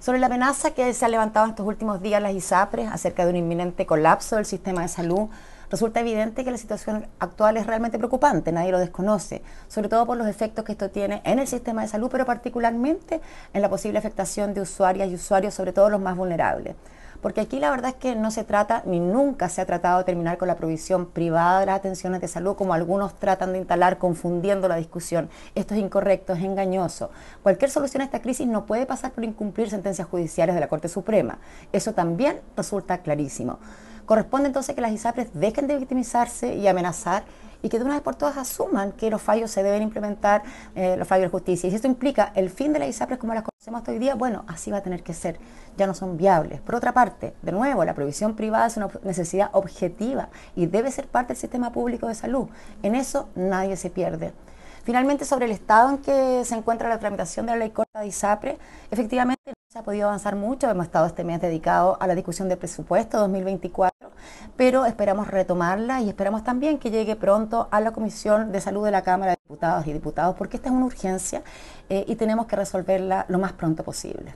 Sobre la amenaza que se ha levantado en estos últimos días las ISAPRES acerca de un inminente colapso del sistema de salud, resulta evidente que la situación actual es realmente preocupante, nadie lo desconoce, sobre todo por los efectos que esto tiene en el sistema de salud, pero particularmente en la posible afectación de usuarias y usuarios, sobre todo los más vulnerables porque aquí la verdad es que no se trata ni nunca se ha tratado de terminar con la provisión privada de las atenciones de salud como algunos tratan de instalar confundiendo la discusión. Esto es incorrecto, es engañoso. Cualquier solución a esta crisis no puede pasar por incumplir sentencias judiciales de la Corte Suprema. Eso también resulta clarísimo. Corresponde entonces que las ISAPRES dejen de victimizarse y amenazar y que de una vez por todas asuman que los fallos se deben implementar, eh, los fallos de justicia. Y si esto implica el fin de las ISAPRES como las conocemos hoy día, bueno, así va a tener que ser. Ya no son viables. Por otra parte, de nuevo, la provisión privada es una necesidad objetiva y debe ser parte del sistema público de salud. En eso nadie se pierde. Finalmente, sobre el estado en que se encuentra la tramitación de la ley corta de ISAPRE, efectivamente no se ha podido avanzar mucho. Hemos estado este mes dedicado a la discusión del presupuesto 2024 pero esperamos retomarla y esperamos también que llegue pronto a la Comisión de Salud de la Cámara de Diputados y Diputados, porque esta es una urgencia eh, y tenemos que resolverla lo más pronto posible.